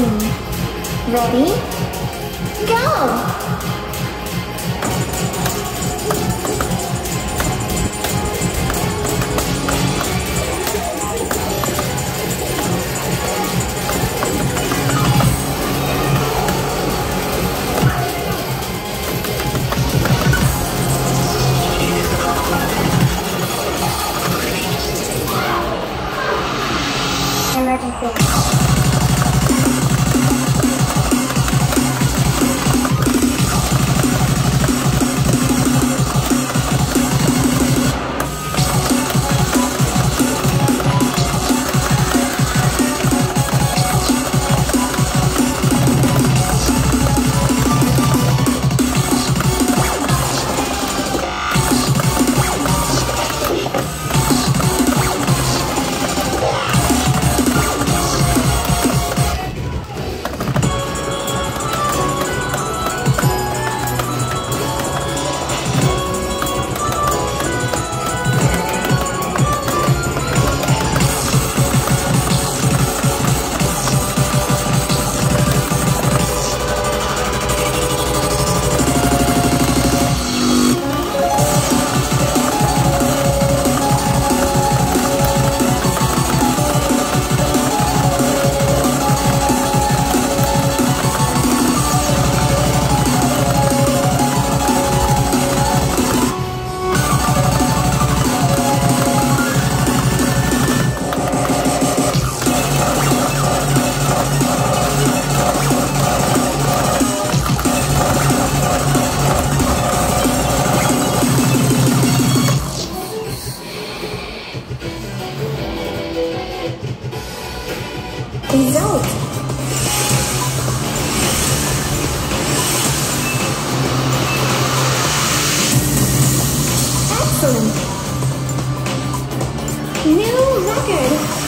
Ready? Go! Emergency. result. Excellent. New record.